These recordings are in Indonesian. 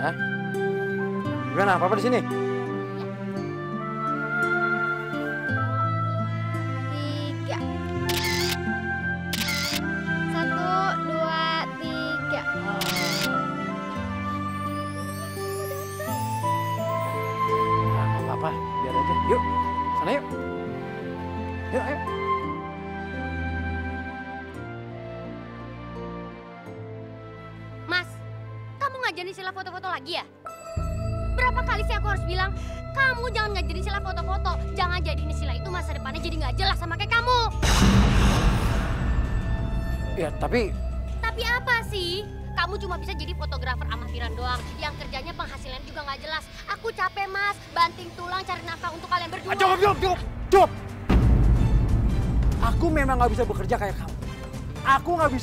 Hah? Gimana? Papa di sini?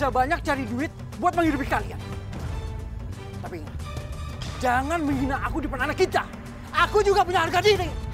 Bisa banyak cari duit buat menghidupi kalian. Tapi ingat, jangan menghina aku di depan anak kita. Aku juga punya harga diri.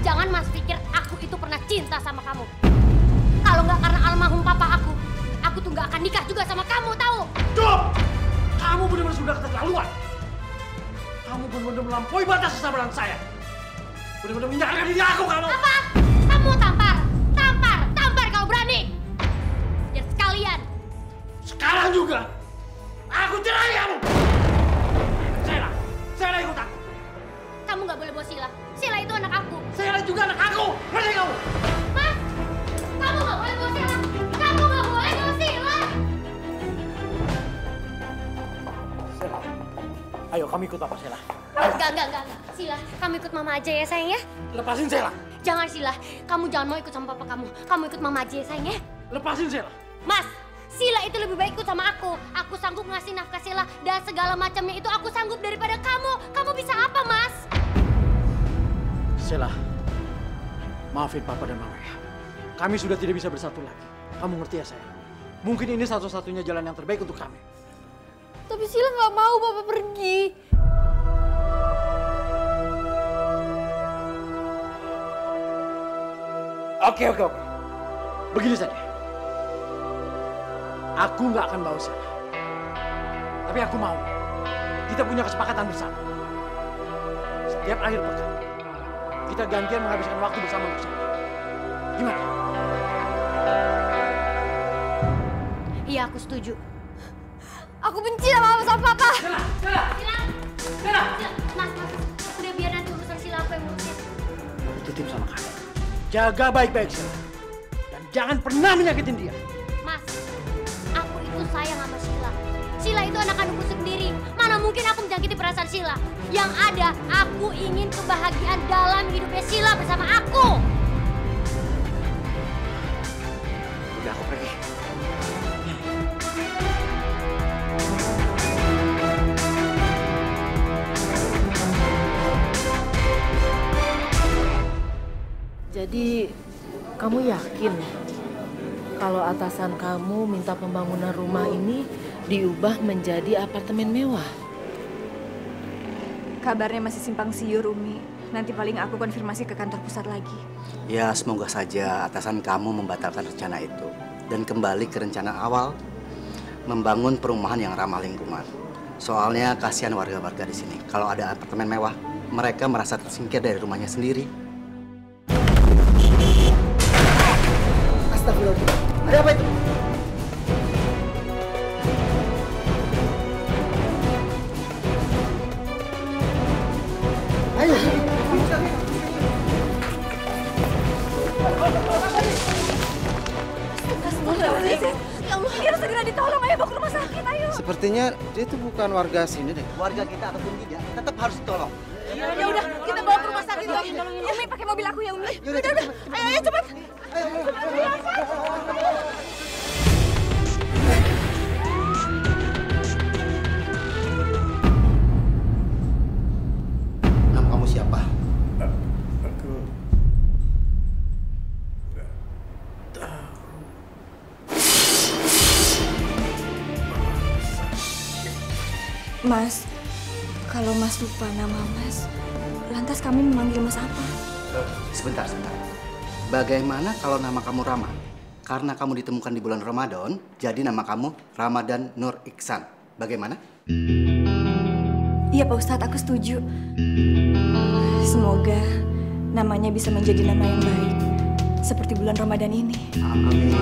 Jangan mas pikir aku itu pernah cinta sama kamu. Kalau nggak karena almarhum papa aku, aku tuh nggak akan nikah juga sama kamu, tahu? Cukup! Kamu benar-benar sudah keterlaluan. Kamu benar-benar melampaui batas kesabaran saya. Benar-benar menyalahkan diri aku kamu. Apa? Kamu tampar, tampar, tampar kalau berani. Dan sekalian, Sekarang juga, aku cerai kamu. Sela, Sela ikut aku. kamu nggak boleh bawa Sila. Sila itu anak aku. Sela juga anak aku. Ngerti kamu? Mas, kamu nggak boleh bawa Sila. Kamu nggak boleh bawa Sila. Sela, ayo kami ikut apa Sela? Enggak, enggak, enggak, enggak. Sila, kamu ikut mama aja ya sayang ya. Lepasin Sela. Jangan Sila, kamu jangan mau ikut sama papa kamu. Kamu ikut mama aja ya sayang ya. Lepasin Sela. Mas, Sila itu lebih baik ikut sama aku. Aku sanggup ngasih nafkah Sila dan segala macamnya itu aku sanggup daripada kamu. Kamu bisa apa, Mas? Sela, maafin Papa dan Mama ya. Kami sudah tidak bisa bersatu lagi. Kamu ngerti ya sayang? Mungkin ini satu-satunya jalan yang terbaik untuk kami. Tapi Sila nggak mau Bapak pergi. Oke, oke, oke. Begini saja. Aku nggak akan bawa Sela. Tapi aku mau. Kita punya kesepakatan bersama. Setiap akhir pekan, kita gantian menghabiskan waktu bersama bersama. Gimana? Iya, aku setuju. Aku benci sama sama Papa. Sela, Sila, Sela. Sila, Mas, Mas, udah biar nanti urusan Sila aku yang ngurusin. Aku titip sama kamu. Jaga baik-baik Sela. Dan jangan pernah menyakitin dia. Mas, aku itu sayang sama Sila. Sila itu anak kandungku sendiri. Mana mungkin aku menyakiti perasaan Sila. Yang ada, aku ingin kebahagiaan dalam hidupnya Sila bersama aku. Udah aku pergi. Jadi kamu yakin kalau atasan kamu minta pembangunan rumah ini diubah menjadi apartemen mewah? Kabarnya masih simpang siur, Umi. Nanti paling aku konfirmasi ke kantor pusat lagi. Ya, semoga saja atasan kamu membatalkan rencana itu dan kembali ke rencana awal membangun perumahan yang ramah lingkungan. Soalnya kasihan warga-warga di sini. Kalau ada apartemen mewah, mereka merasa tersingkir dari rumahnya sendiri. Astagfirullah. Ada apa itu? Ayo. Ya segera ditolong, ayo bawa ke rumah sakit, ayo. Sepertinya dia itu bukan warga sini deh. Warga kita ataupun tidak, tetap harus ditolong. Ya udah, kita bawa ke rumah sakit, Umi. Iya, iya. Umi pakai mobil aku ya, Umi. Udah, udah, ayo, ayo cepat. Nama kamu siapa? Aku Mas, kalau Mas lupa nama Mas, lantas kami memanggil Mas apa? Sebentar, sebentar. Bagaimana kalau nama kamu Rama? Karena kamu ditemukan di bulan Ramadan, jadi nama kamu Ramadan Nur Iksan. Bagaimana? Iya Pak Ustadz, aku setuju. Semoga namanya bisa menjadi nama yang baik. Seperti bulan Ramadan ini. Panggil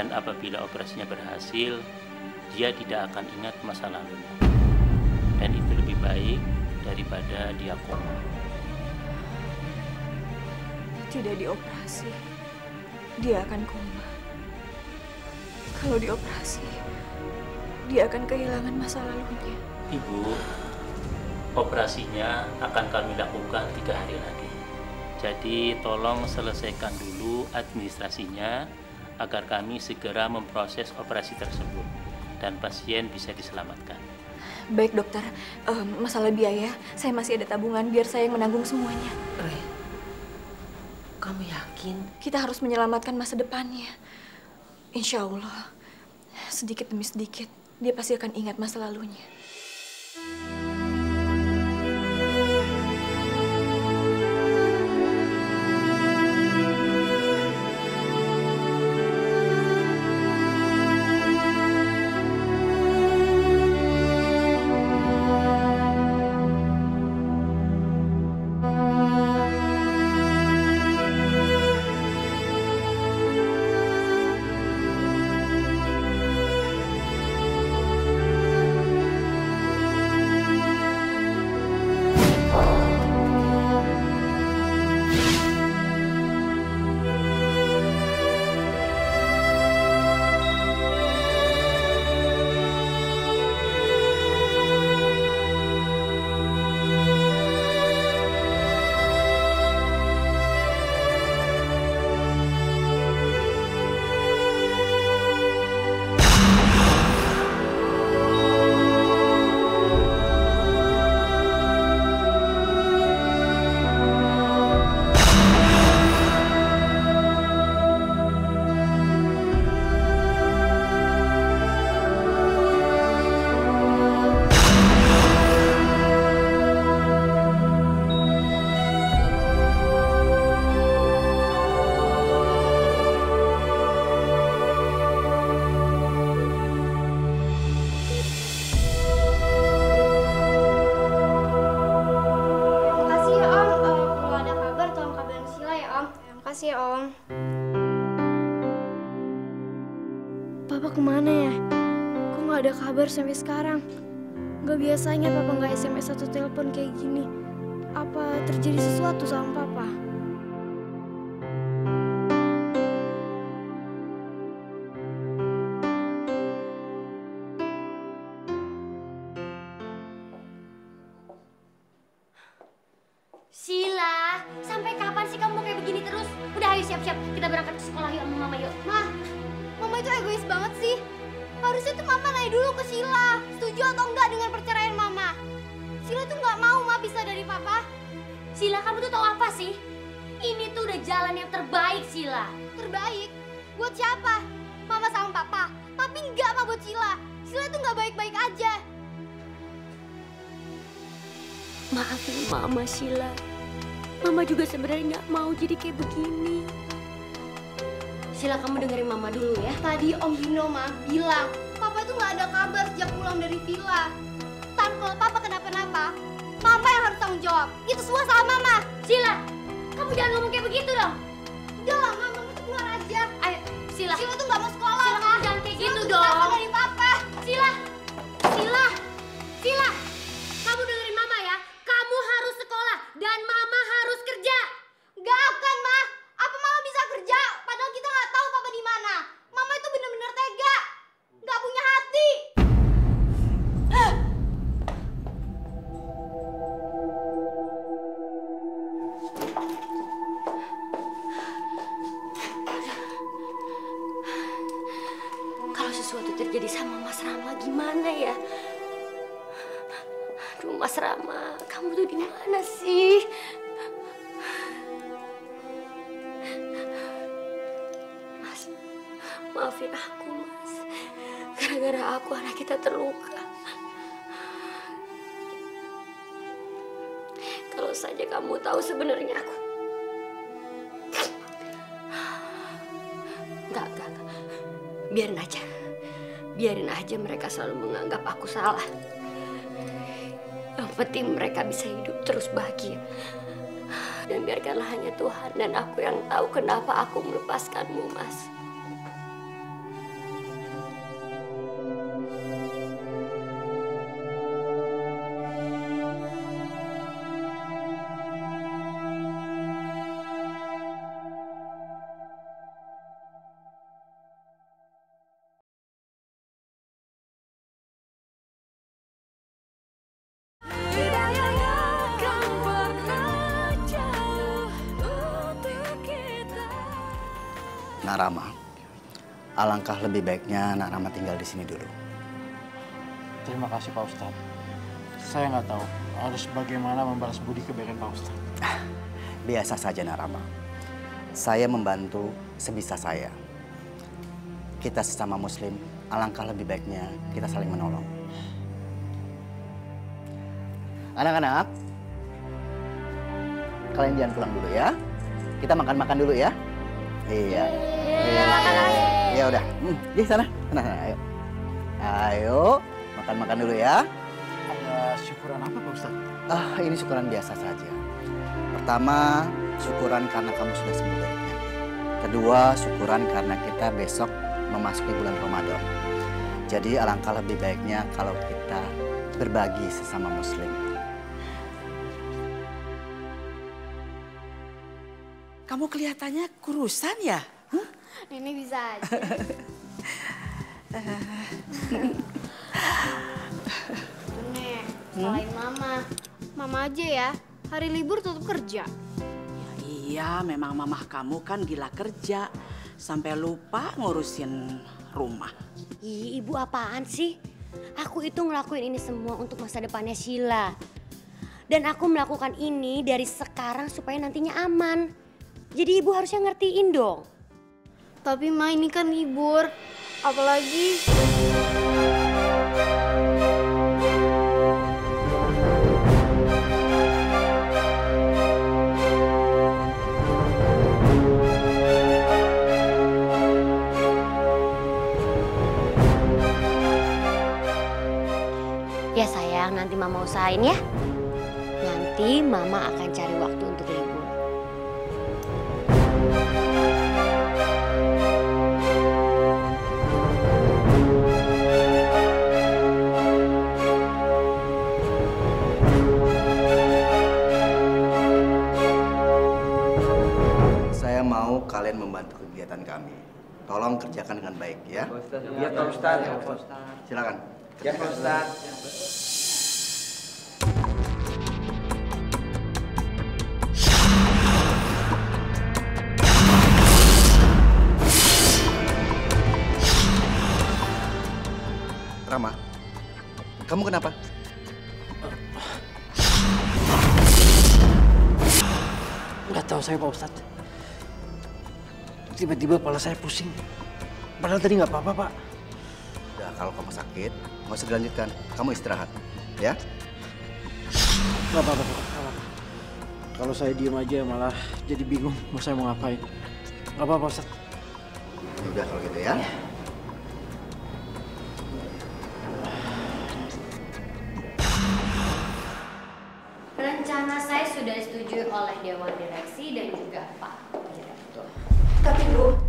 Dan apabila operasinya berhasil, dia tidak akan ingat masa lalunya. Dan itu lebih baik daripada dia koma. Tidak dioperasi, dia akan koma. Kalau dioperasi, dia akan kehilangan masa lalunya. Ibu, operasinya akan kami lakukan tiga hari lagi. Jadi tolong selesaikan dulu administrasinya agar kami segera memproses operasi tersebut dan pasien bisa diselamatkan. Baik dokter, Em, masalah biaya, saya masih ada tabungan biar saya yang menanggung semuanya. Re, kamu yakin? Kita harus menyelamatkan masa depannya. Insya Allah, sedikit demi sedikit, dia pasti akan ingat masa lalunya. Sampai sekarang? Gak biasanya Papa nggak SMS atau telepon kayak gini. Apa terjadi sesuatu sama Papa? Menganggap aku salah. Yang penting mereka bisa hidup terus bahagia. Dan biarkanlah hanya Tuhan dan aku yang tahu kenapa aku melepaskanmu, Mas. Lebih baiknya Nak Rama tinggal di sini dulu. Terima kasih Pak Ustadz. Saya nggak tahu harus bagaimana membalas budi kebaikan Pak Ustadz. Biasa saja Nak Rama. Saya membantu sebisa saya. Kita sesama muslim, alangkah lebih baiknya kita saling menolong. Anak-anak, kalian jangan pulang dulu ya. Kita makan-makan dulu ya. Iya. Iya. Ya udah. Hmm, di sana. Sana, sana, ayo. Ayo, makan-makan dulu ya. Ada syukuran apa Pak Ustadz? Ah, ini syukuran biasa saja. Pertama, syukuran karena kamu sudah sembuh dari penyakit. Kedua, syukuran karena kita besok memasuki bulan Ramadan. Jadi alangkah lebih baiknya kalau kita berbagi sesama muslim. Kamu kelihatannya kurusan ya? Nenek bisa aja. Nenek, salahin Mama. Mama aja ya. Hari libur tutup kerja. Ya, iya, memang mamah kamu kan gila kerja. Sampai lupa ngurusin rumah. Ih, ibu apaan sih? Aku itu ngelakuin ini semua untuk masa depannya Sheila. Dan aku melakukan ini dari sekarang supaya nantinya aman. Jadi ibu harusnya ngertiin dong. Tapi Ma ini kan libur. Apalagi Ya sayang, nanti mama usahain ya. Nanti mama akan cari waktu kegiatan kami. Tolong kerjakan dengan baik ya. Iya, Pak Ustadz. Silakan. Ya, Pak Ustadz. Rama, kamu kenapa? Nggak tahu saya Pak Ustadz. Tiba-tiba kepala saya pusing. Padahal tadi nggak apa-apa Pak. Udah, kalau kamu sakit, nggak usah dilanjutkan. Kamu istirahat, ya? Nggak apa-apa Pak. Kalau saya diem aja malah jadi bingung mau saya mau ngapain. Nggak apa-apa Ustadz. Udah kalau gitu ya. Rencana saya sudah disetujui oleh Dewan Direksi dan juga Pak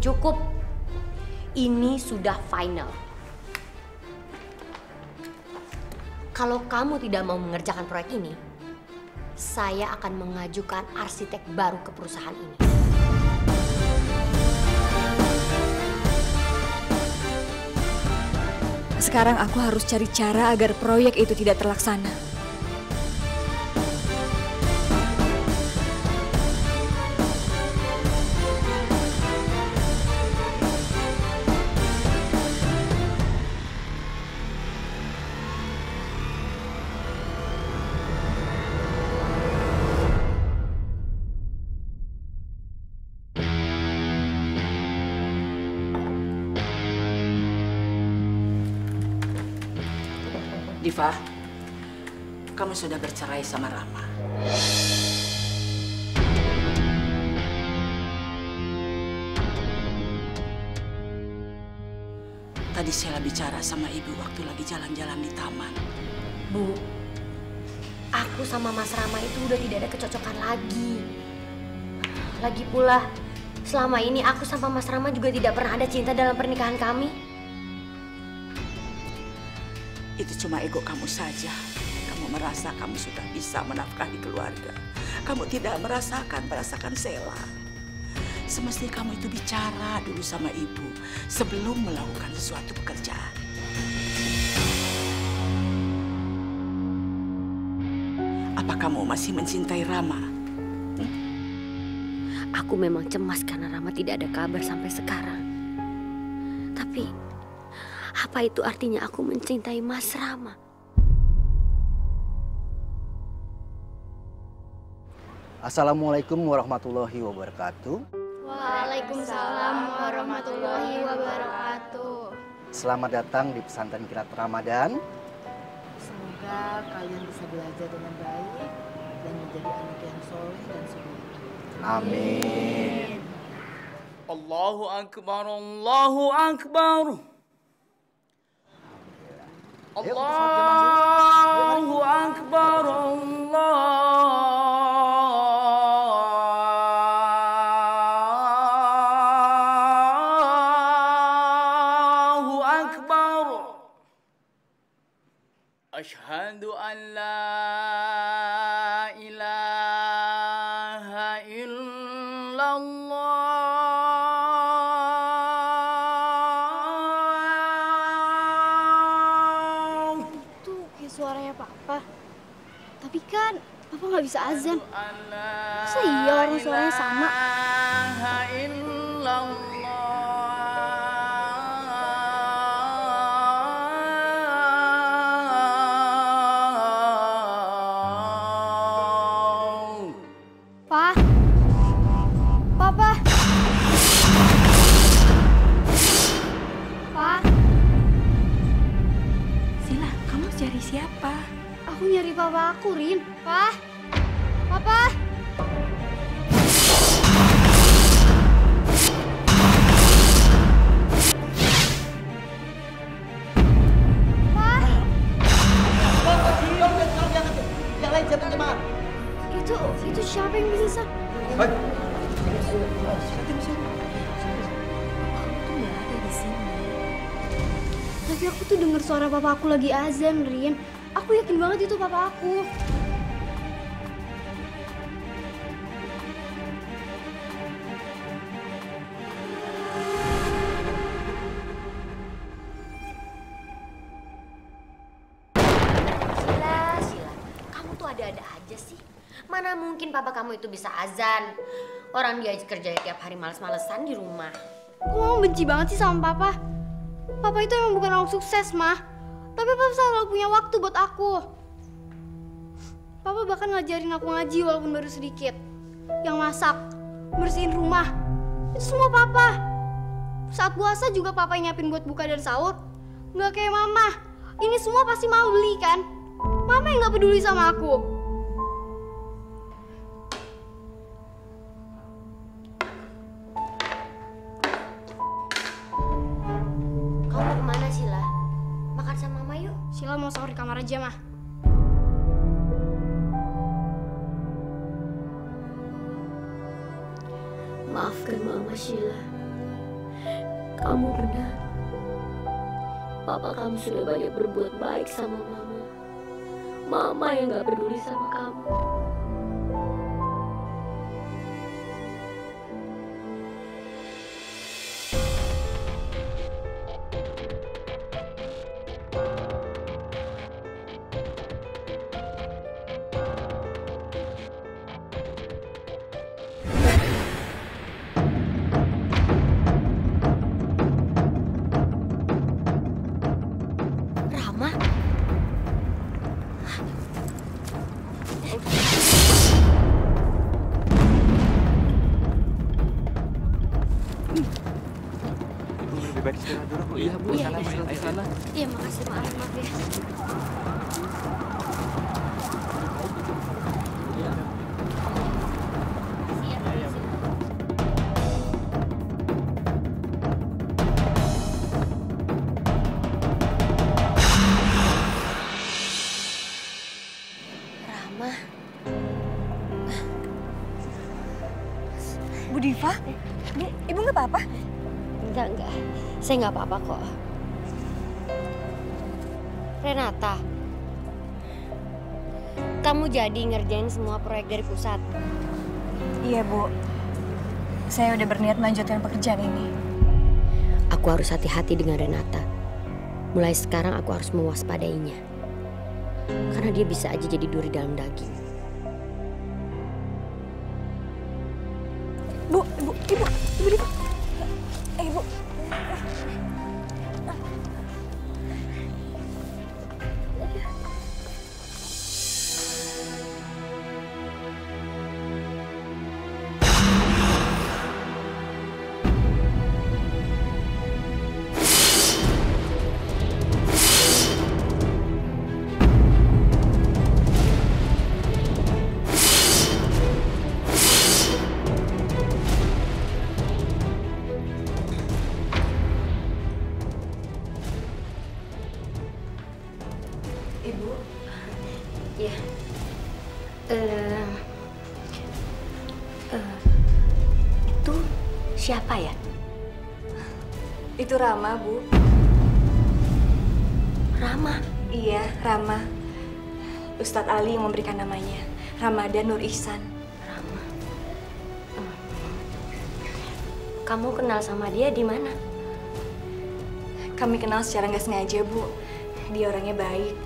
Cukup. Ini sudah final. Kalau kamu tidak mau mengerjakan proyek ini, saya akan mengajukan arsitek baru ke perusahaan ini. sekarang aku harus cari cara agar proyek itu tidak terlaksana. Diva, kamu sudah bercerai sama Rama. Tadi saya bicara sama ibu waktu lagi jalan-jalan di taman. Bu, aku sama Mas Rama itu udah tidak ada kecocokan lagi. Lagi pula, selama ini aku sama Mas Rama juga tidak pernah ada cinta dalam pernikahan kami. Itu cuma ego kamu saja. Kamu merasa kamu sudah bisa menafkahi keluarga. Kamu tidak merasakan merasakan Sela. Semestinya kamu itu bicara dulu sama ibu sebelum melakukan sesuatu pekerjaan. Apa kamu masih mencintai Rama? Aku memang cemas karena Rama tidak ada kabar sampai sekarang. Tapi, apa itu artinya aku mencintai Mas Rama? Assalamualaikum warahmatullahi wabarakatuh. Waalaikumsalam warahmatullahi wabarakatuh. Selamat datang di pesantren Kirat Ramadan. Semoga kalian bisa belajar dengan baik dan menjadi anak yang soleh dan soleh. Amin. Allahu Akbar, Allahu Akbar. Allahu Akbar, Allahu bisa azan. Masa iya orang suaranya sama? Siapa yang bisa? Tapi aku tuh denger suara papa aku lagi azan, Rin. Aku yakin banget itu papa aku. Mungkin papa kamu itu bisa azan? Orang dia kerja tiap hari males-malesan di rumah. Kok mama benci banget sih sama papa? Papa itu emang bukan orang sukses, mah. Tapi papa selalu punya waktu buat aku. Papa bahkan ngajarin aku ngaji walaupun baru sedikit. Yang masak, bersihin rumah, itu semua papa. Saat puasa juga papa yang nyiapin buat buka dan sahur. Nggak kayak mama. Ini semua pasti mama beli kan? Mama yang nggak peduli sama aku. Aja, mah. Maafkan mama Sheila. Kamu benar. Papa kamu sudah banyak berbuat baik sama mama. Mama yang gak peduli sama kamu. Saya nggak apa-apa kok. Renata, kamu jadi ngerjain semua proyek dari pusat. Iya, Bu. Saya udah berniat melanjutkan pekerjaan ini. Aku harus hati-hati dengan Renata. Mulai sekarang aku harus mewaspadainya. Karena dia bisa aja jadi duri dalam daging. Rama, Bu. Rama. Iya, Rama. Ustadz Ali yang memberikan namanya. Ramadan Nur Ihsan. Rama. Hmm. Kamu kenal sama dia di mana? Kami kenal secara nggak sengaja, Bu. Dia orangnya baik.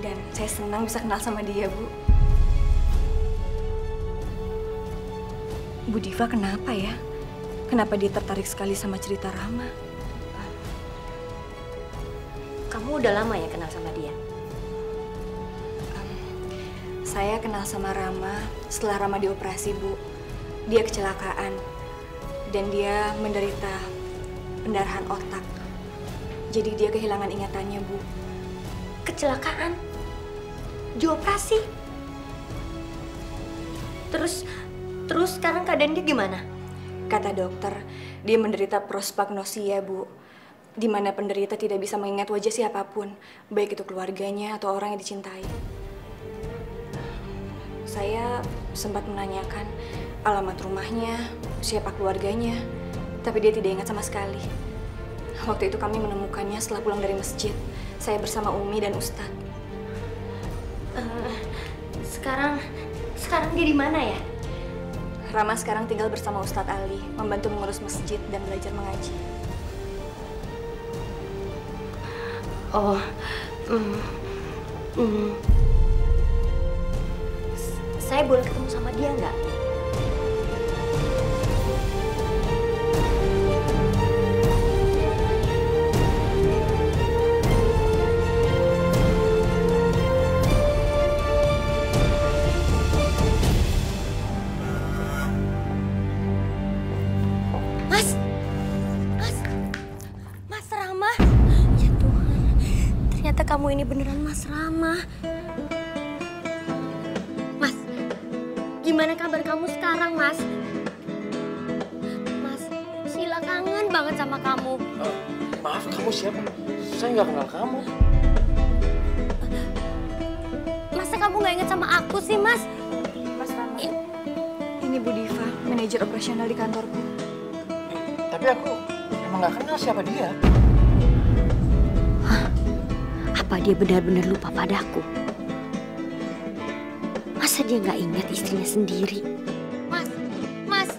Dan saya senang bisa kenal sama dia, Bu. Bu Diva kenapa ya? Kenapa dia tertarik sekali sama cerita Rama? Kamu udah lama ya kenal sama dia? Saya kenal sama Rama setelah Rama dioperasi, Bu. Dia kecelakaan. Dan dia menderita pendarahan otak. Jadi dia kehilangan ingatannya, Bu. Kecelakaan? Dioperasi? Terus, terus sekarang keadaan dia gimana? Kata dokter, dia menderita prospagnosia, Bu. Di mana penderita tidak bisa mengingat wajah siapa pun, baik itu keluarganya atau orang yang dicintai. Saya sempat menanyakan alamat rumahnya, siapa keluarganya, tapi dia tidak ingat sama sekali. Waktu itu kami menemukannya setelah pulang dari masjid. Saya bersama Umi dan Ustadz. Eh, sekarang, sekarang dia di mana ya? Rama sekarang tinggal bersama Ustadz Ali, membantu mengurus masjid dan belajar mengaji. Oh, hmm, hmm. saya boleh ketemu sama dia nggak? Ini beneran Mas Rama. Mas, gimana kabar kamu sekarang, Mas? Mas, Sila kangen banget sama kamu. Maaf, kamu siapa? Saya nggak kenal kamu. Masa kamu nggak inget sama aku sih, Mas? Mas Rama. Ini Bu Diva, manajer operasional di kantorku. Tapi aku emang nggak kenal siapa dia. Apa dia benar-benar lupa padaku? Masa dia nggak ingat istrinya sendiri? Mas, Mas,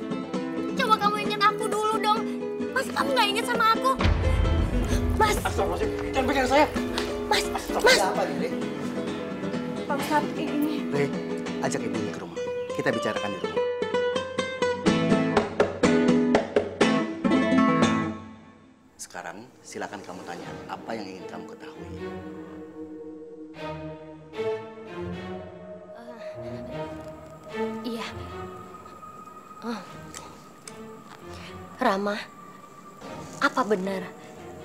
coba kamu ingat aku dulu dong. Masa kamu nggak ingat sama aku? Mas, Astagfirullahaladzim, jangan pegang saya. Mas, Mas. apa Rik? Pak Ustadz, ini. Rik, ajak ibunya ke rumah. Kita bicarakan di rumah. Rama, apa benar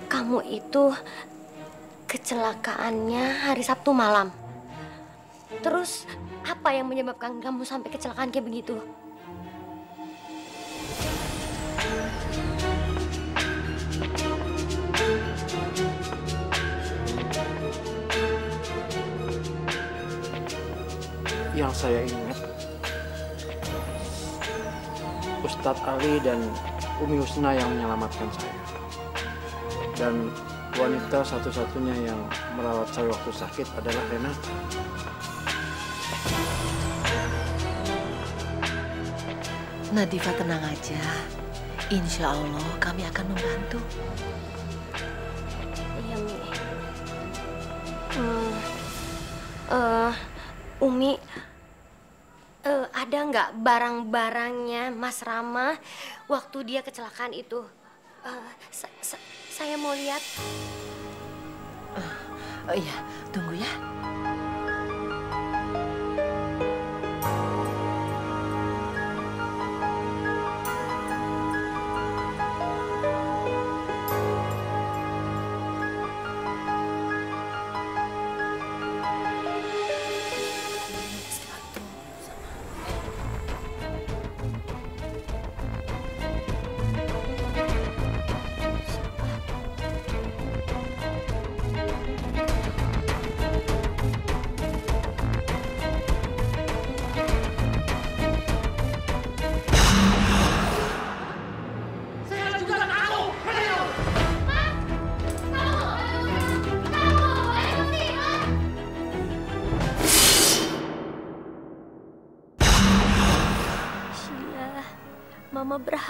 kamu itu kecelakaannya hari Sabtu malam? Terus apa yang menyebabkan kamu sampai kecelakaan kayak begitu? Yang saya ingat, Ustadz Ali dan Umi Husna yang menyelamatkan saya. Dan wanita satu-satunya yang merawat saya waktu sakit adalah Renata. Nadifa tenang aja. Insya Allah kami akan membantu. Iya, Mi. Hmm. Eh, Umi, eh, ada nggak barang-barangnya Mas Rama waktu dia kecelakaan itu? Eh, sa- sa- saya mau lihat. Oh iya, tunggu ya.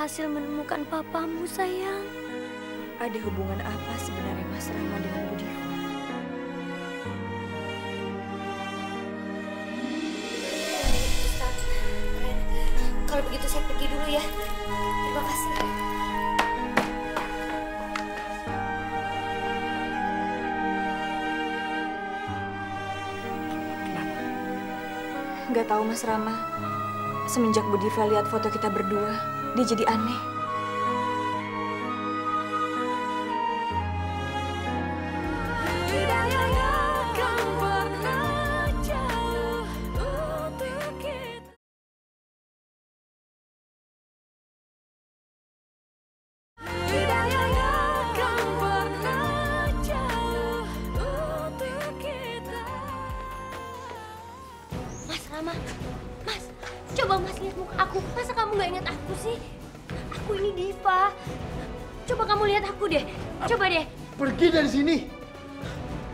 Berhasil menemukan papamu, sayang. Ada hubungan apa sebenarnya Mas Rama dengan Bu Diva? Ustaz, Ren, kalau begitu saya pergi dulu ya. Terima kasih. Gak tahu Mas Rama. Semenjak Bu Diva lihat foto kita berdua, dia jadi aneh. Pergi dari sini.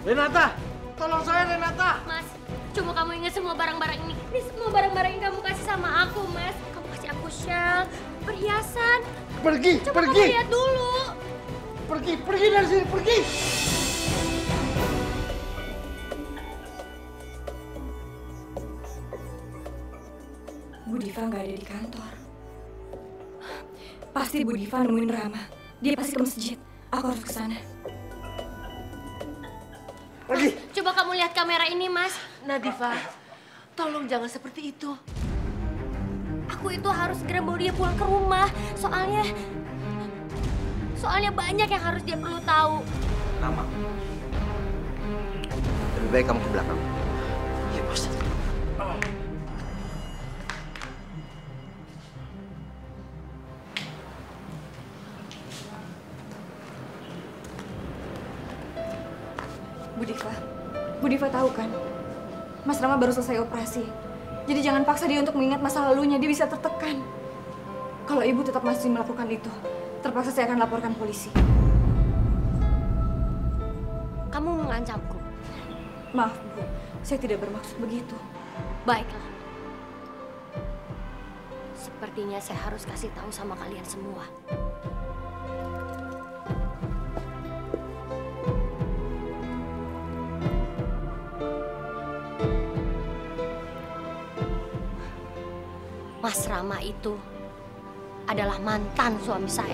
Renata, tolong saya Renata. Mas, coba kamu ingat semua barang-barang ini. Ini semua barang-barang yang kamu kasih sama aku, Mas. Kamu kasih aku shell, perhiasan. Pergi, Coba pergi. kamu lihat dulu. Pergi, pergi dari sini, pergi. Diva nggak ada di kantor. Pasti Bu Diva nemuin Rama. Dia pasti ke masjid. Aku harus ke sana. Coba kamu lihat kamera ini, Mas. Nadifa, tolong jangan seperti itu. Aku itu harus segera bawa dia pulang ke rumah. Soalnya... Soalnya banyak yang harus dia perlu tahu. Rama. Lebih baik kamu ke belakang. Iya, Bos. Bu Diva, Bu Diva tahu kan? Mas Rama baru selesai operasi. Jadi jangan paksa dia untuk mengingat masa lalunya, dia bisa tertekan. Kalau ibu tetap masih melakukan itu, terpaksa saya akan laporkan polisi. Kamu mengancamku. Maaf, Bu. Saya tidak bermaksud begitu. Baiklah. Sepertinya saya harus kasih tahu sama kalian semua. Mas Rama itu adalah mantan suami saya.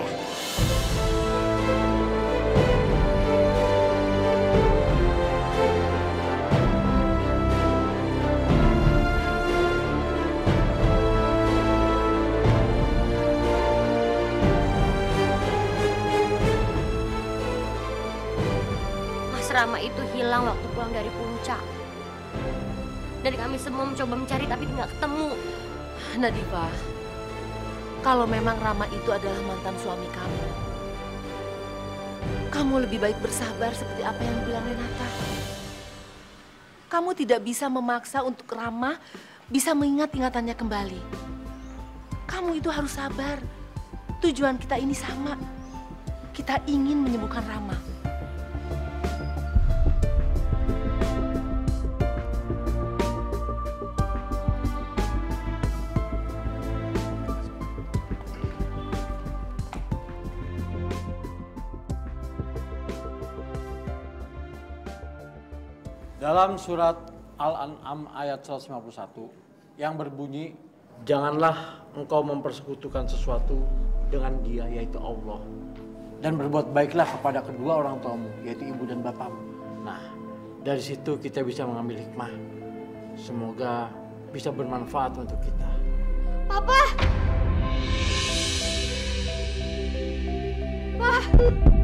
Mas Rama itu hilang waktu pulang dari puncak. Dan kami semua mencoba mencari tapi tidak ketemu. Nadifa, kalau memang Rama itu adalah mantan suami kamu, kamu lebih baik bersabar seperti apa yang bilang Renata. Kamu tidak bisa memaksa untuk Rama bisa mengingat ingatannya kembali. Kamu itu harus sabar. Tujuan kita ini sama. Kita ingin menyembuhkan Rama. Dalam surat Al-An'am ayat 151 yang berbunyi, Janganlah engkau mempersekutukan sesuatu dengan dia, yaitu Allah. Dan berbuat baiklah kepada kedua orang tuamu, yaitu ibu dan bapamu. Nah, dari situ kita bisa mengambil hikmah. Semoga bisa bermanfaat untuk kita. Papa! Papa!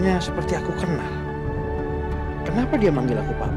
Suaranya seperti aku kenal. Kenapa dia manggil aku papa?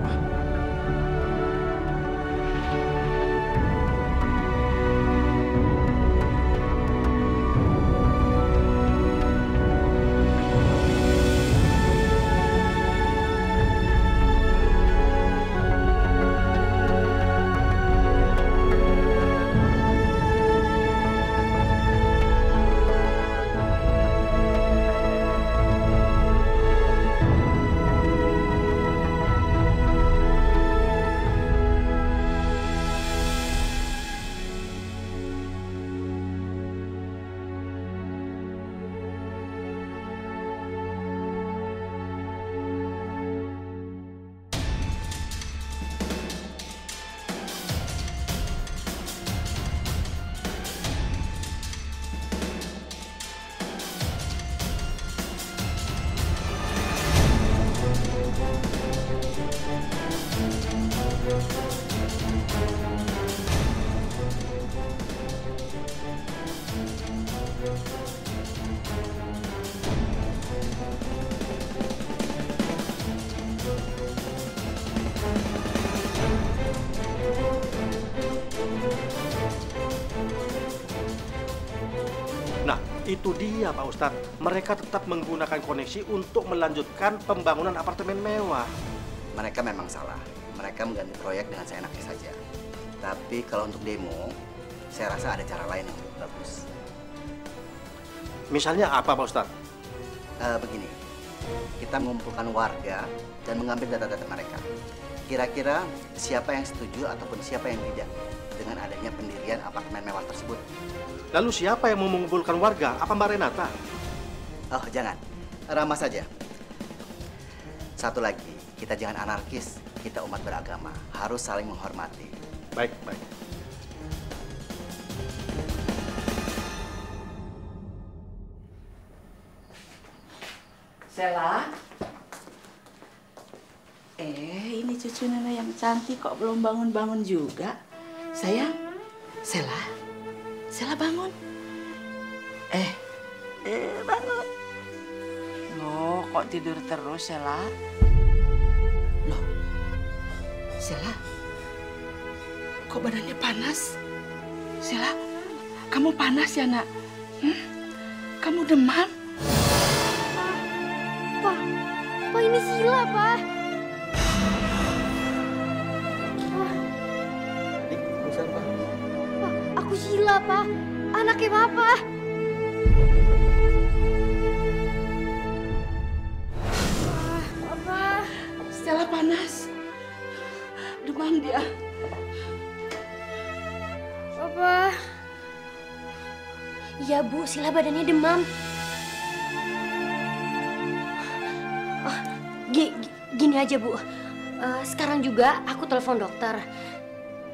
Itu dia Pak Ustadz. Mereka tetap menggunakan koneksi untuk melanjutkan pembangunan apartemen mewah. Mereka memang salah. Mereka mengganti proyek dengan seenaknya saja. Tapi kalau untuk demo, saya rasa ada cara lain yang lebih bagus. Misalnya apa Pak Ustadz? Eh, begini, kita mengumpulkan warga dan mengambil data-data mereka. Kira-kira siapa yang setuju ataupun siapa yang tidak dengan adanya pendirian apartemen mewah tersebut? Lalu siapa yang mau mengumpulkan warga? Apa Mbak Renata? Oh, jangan. Ramah saja. Satu lagi, kita jangan anarkis. Kita umat beragama, harus saling menghormati. Baik, baik. Sela. Eh, ini cucu nenek yang cantik kok belum bangun-bangun juga. Sayang, Sela. Sela bangun. Eh, eh bangun. Loh, kok tidur terus, Sela? Loh, Sela. Kok badannya panas? Sela, kamu panas ya, nak? Hmm? Kamu demam? Pak, Pak ini Sila. Pak, Sila, Pak. Anaknya Papa. Papa. Stella panas. Demam dia. Papa. Iya Bu, Sila badannya demam. Oh, gi- gini aja Bu, Eh, sekarang juga aku telepon dokter.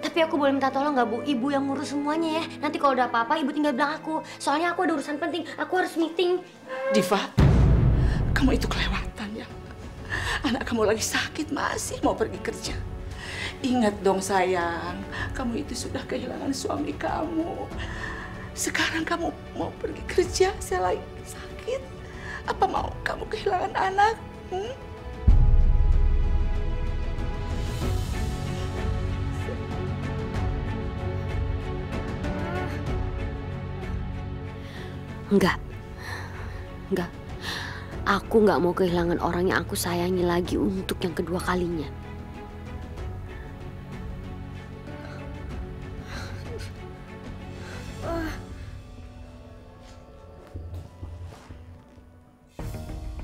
Tapi aku boleh minta tolong nggak Bu, Ibu yang ngurus semuanya ya. Nanti kalau ada apa-apa Ibu tinggal bilang aku. Soalnya aku ada urusan penting, aku harus meeting. Diva, kamu itu kelewatan ya. Anak kamu lagi sakit, masih mau pergi kerja. Ingat dong sayang, kamu itu sudah kehilangan suami kamu. Sekarang kamu mau pergi kerja, saya lagi sakit. Apa mau kamu kehilangan anak? Hmm? Enggak. Enggak. Aku nggak mau kehilangan orang yang aku sayangi lagi untuk yang kedua kalinya.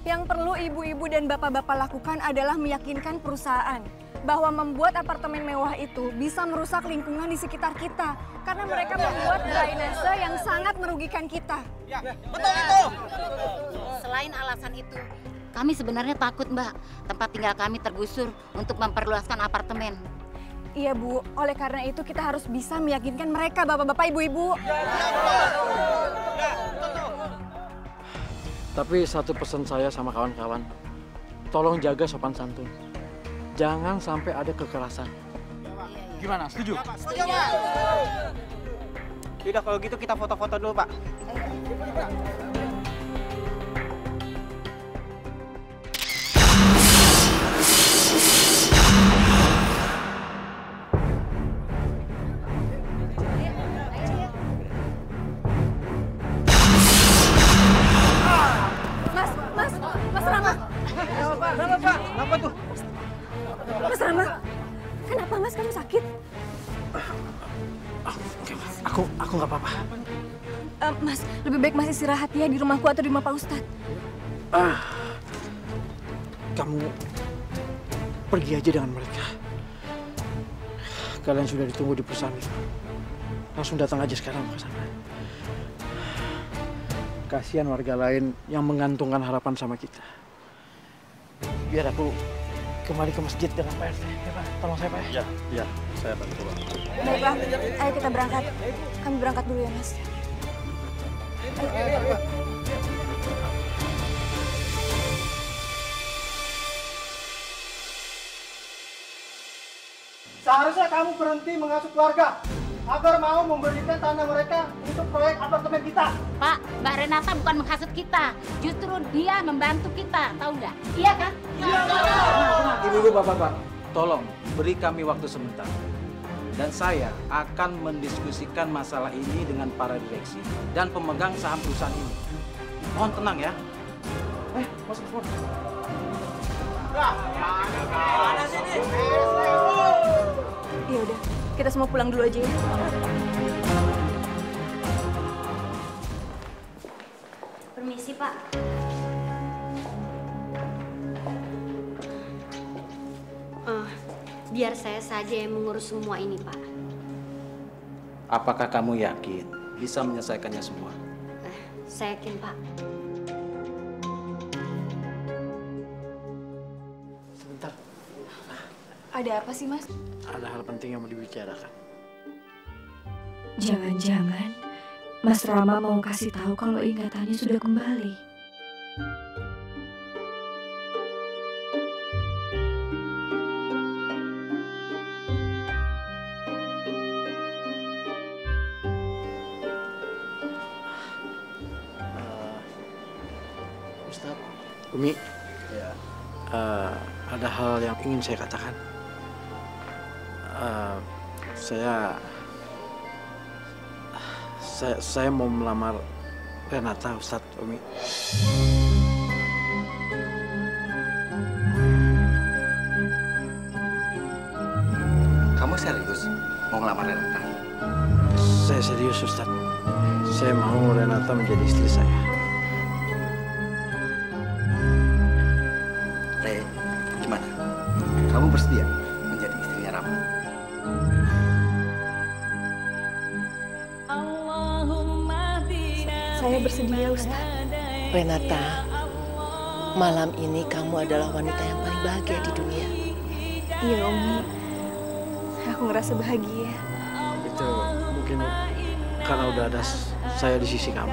Yang perlu ibu-ibu dan bapak-bapak lakukan adalah meyakinkan perusahaan bahwa membuat apartemen mewah itu bisa merusak lingkungan di sekitar kita karena mereka membuat drainase yang sangat merugikan kita. Betul itu. Selain alasan itu, kami sebenarnya takut Mbak, tempat tinggal kami tergusur untuk memperluaskan apartemen. Iya Bu, oleh karena itu kita harus bisa meyakinkan mereka bapak-bapak ibu-ibu. Tapi satu pesan saya sama kawan-kawan, tolong jaga sopan santun. Jangan sampai ada kekerasan. Gimana? Setuju? Setuju. Yaudah kalau gitu kita foto-foto dulu, Pak. Baik Mas istirahat ya di rumahku atau di rumah Pak Ustadz. Ah, kamu pergi aja dengan mereka. Kalian sudah ditunggu di perusahaan itu. Langsung datang aja sekarang ke sana. Kasihan warga lain yang menggantungkan harapan sama kita. Biar aku kembali ke masjid dengan Pak RT. Ya, Pak. Tolong saya, Pak. Ya, ya, saya bantu. Pak. Baik Pak, ayo kita berangkat. Kami berangkat dulu ya Mas. Seharusnya kamu berhenti menghasut warga agar mau memberikan tanah mereka untuk proyek apartemen kita. Pak, Mbak Renata bukan menghasut kita, justru dia membantu kita, tahu nggak? Iya kan? Ibu-ibu, bapak-bapak, tolong beri kami waktu sebentar. Dan saya akan mendiskusikan masalah ini dengan para direksi dan pemegang saham perusahaan ini. Mohon tenang ya. Eh, masuk masuk. Ya udah, kita semua pulang dulu aja ya. Permisi, Pak. Eh, biar saya saja yang mengurus semua ini, Pak. Apakah kamu yakin bisa menyelesaikannya semua? Saya yakin, Pak. Sebentar, Ada apa sih, Mas? ada hal penting yang mau dibicarakan. Jangan-jangan Mas Rama mau kasih tahu kalau ingatannya sudah kembali. Ustaz, Umi, Ya. eh, ada hal yang ingin saya katakan. Eh, saya, saya, saya mau melamar Renata, Ustaz, Umi. Kamu serius mau ngelamar Renata? Saya serius, Ustaz. Saya mau Renata menjadi istri saya. Renata, malam ini kamu adalah wanita yang paling bahagia di dunia. Iya, Umi. Aku ngerasa bahagia. Itu mungkin karena udah ada saya di sisi kamu.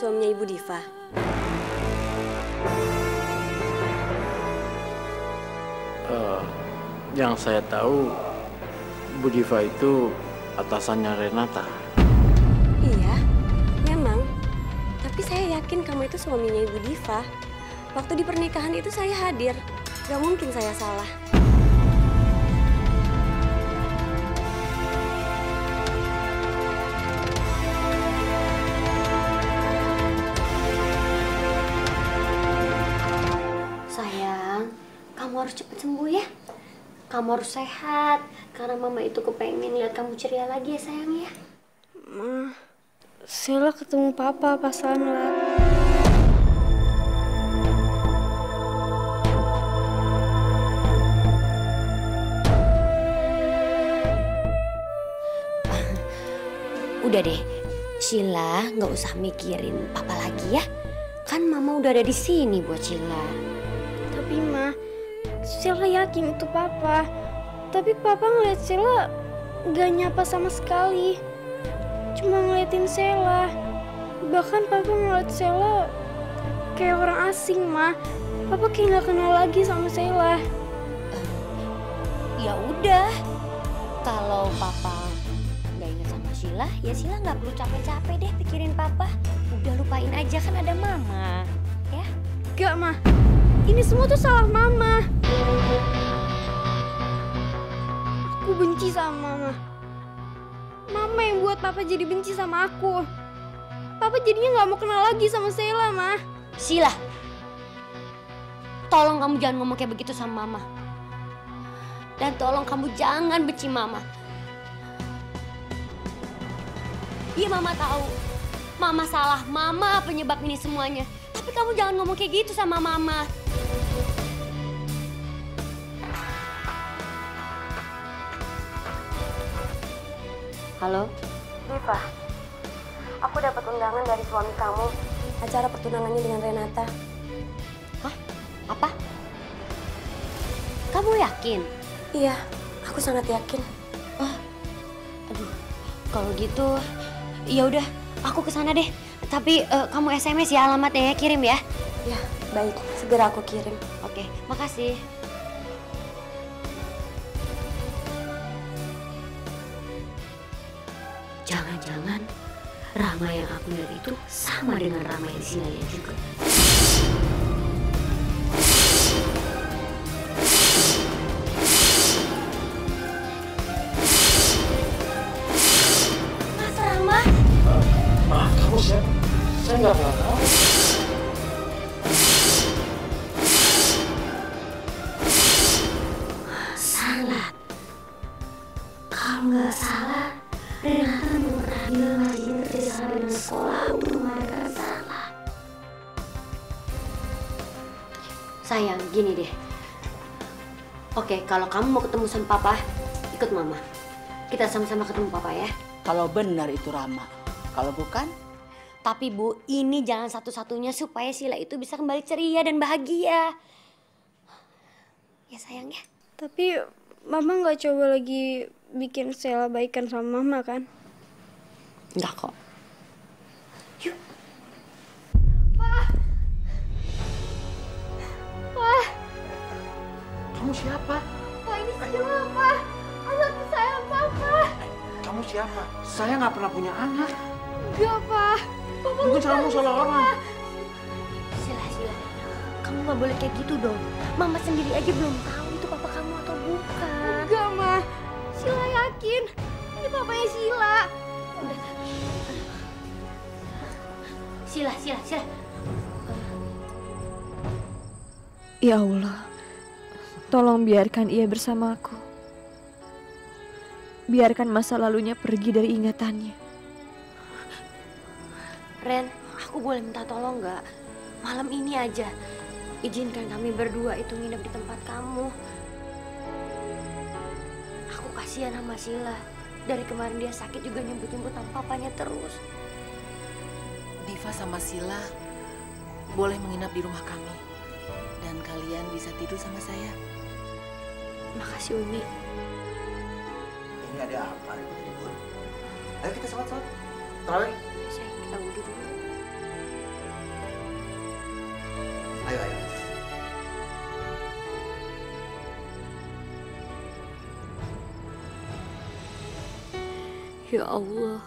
Suaminya Ibu Diva? Eh, yang saya tahu, Bu Diva itu atasannya Renata. Iya, memang. Tapi saya yakin kamu itu suaminya Ibu Diva. Waktu di pernikahan itu saya hadir. Gak mungkin saya salah. Kamu harus sehat. Karena mama itu kepengen lihat kamu ceria lagi ya sayang ya. Ma, Sela ketemu papa pas sunlight. Udah deh, Sheila nggak usah mikirin papa lagi ya. Kan mama udah ada di sini buat Sheila. Tapi ma, Sela yakin itu papa. Tapi papa ngeliat Sela gak nyapa sama sekali. Cuma ngeliatin Sela. Bahkan papa ngeliat Sela kayak orang asing ma. Papa kayak gak kenal lagi sama Sela. Ya udah, kalau papa nggak ingat sama Sheila, ya Sheila nggak perlu capek-capek deh pikirin papa. Udah lupain aja kan ada mama, ya. Gak ma, ini semua tuh salah mama. Aku benci sama mama. Mama yang buat papa jadi benci sama aku. Papa jadinya gak mau kenal lagi sama Sheila, ma. Sheila, tolong kamu jangan ngomong kayak begitu sama mama. Dan tolong kamu jangan benci mama. Iya mama tahu, mama salah, mama penyebab ini semuanya. Tapi kamu jangan ngomong kayak gitu sama mama. Halo? Diva, aku dapat undangan dari suami kamu. Acara pertunangannya dengan Renata. Hah? Apa? Kamu yakin? Iya, aku sangat yakin. Oh, aduh, kalau gitu, ya udah, aku ke sana deh. Tapi eh, kamu SMS ya alamatnya ya, kirim ya. Ya, baik. Segera aku kirim. Oke, makasih. Jangan-jangan Rama yang aku lihat itu sama dengan Rama yang di sini juga. Nggak kamu. salah. Kalau nggak salah, Renata belum pernah bilang ini kerjasama dengan sekolah untuk mengadakan salah. Sayang, gini deh. Oke, kalau kamu mau ketemu sama papa, ikut mama. Kita sama-sama ketemu papa ya. Kalau benar itu Rama. Kalau bukan, Tapi Bu, ini jalan satu-satunya supaya Sila itu bisa kembali ceria dan bahagia. Ya sayang ya. Tapi Mama nggak coba lagi bikin Stella baikan sama Mama kan? Enggak kok. Wah, Kamu siapa? Wah ini Sila, Pak. Anak sayang Papa. Kamu siapa? Saya nggak pernah punya anak. Enggak, Pak. Papa Mungkin kamu salah orang. Sila, Sila. Kamu nggak boleh kayak gitu dong. Mama sendiri aja belum tahu itu papa kamu atau bukan. Enggak, Ma. Sila yakin. Ini papanya Sila. Udah. Sila, Sila, Sila. Ya Allah, tolong biarkan ia bersamaku. Biarkan masa lalunya pergi dari ingatannya. Ren, aku boleh minta tolong nggak? Malam ini aja, izinkan kami berdua itu nginep di tempat kamu. Aku kasihan sama Sila. Dari kemarin dia sakit juga nyebut-nyebut nama papanya terus. Diva sama Sila boleh menginap di rumah kami. Dan kalian bisa tidur sama saya. Makasih Umi. Ini ada apa ribut-ribut? Ayo kita sholat-sholat. Terawih. Ayo, ayo. Ya Allah,